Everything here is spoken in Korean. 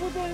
wooden